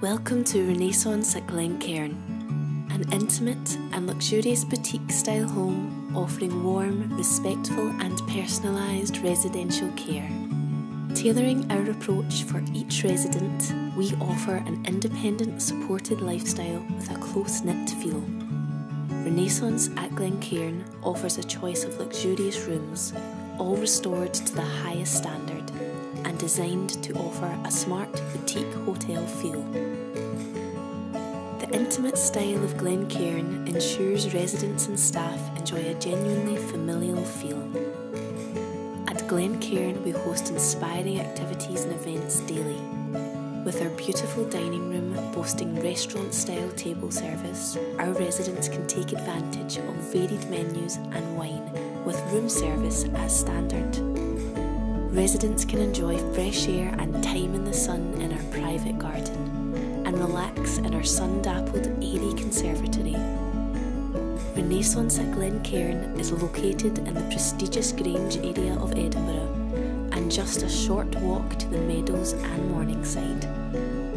Welcome to Renaissance at Glencairn, an intimate and luxurious boutique style home offering warm, respectful, and personalised residential care. Tailoring our approach for each resident, we offer an independent, supported lifestyle with a close knit feel. Renaissance at Glencairn offers a choice of luxurious rooms, all restored to the highest standard and designed to offer a smart boutique hotel feel. The intimate style of Glencairn ensures residents and staff enjoy a genuinely familial feel. At Glencairn, we host inspiring activities and events daily. With our beautiful dining room boasting restaurant style table service, our residents can take advantage of varied menus and wine with room service as standard. Residents can enjoy fresh air and time in the sun in our private garden relax in our sun dappled airy conservatory. Renaissance at Glencairn is located in the prestigious Grange area of Edinburgh and just a short walk to the Meadows and Morningside.